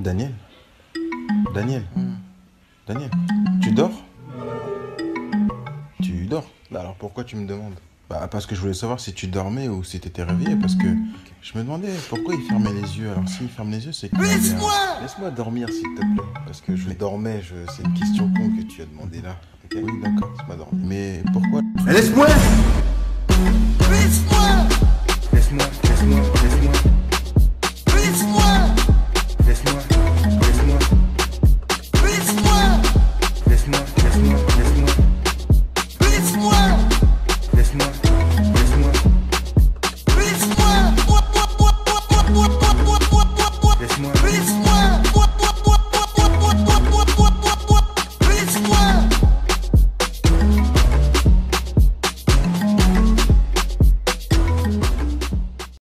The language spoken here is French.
Daniel Daniel Daniel Tu dors? Tu dors Bah alors pourquoi tu me demandes? Bah parce que je voulais savoir si tu dormais ou si t'étais réveillé parce que je me demandais pourquoi il fermait les yeux. Alors s'il ferme les yeux c'est que... Laisse-moi Laisse-moi dormir s'il te plaît. Parce que je dormais, je... c'est une question con que tu as demandé là. Oui d'accord, laisse-moi dormir. Mais pourquoi Laisse-moi Bitch.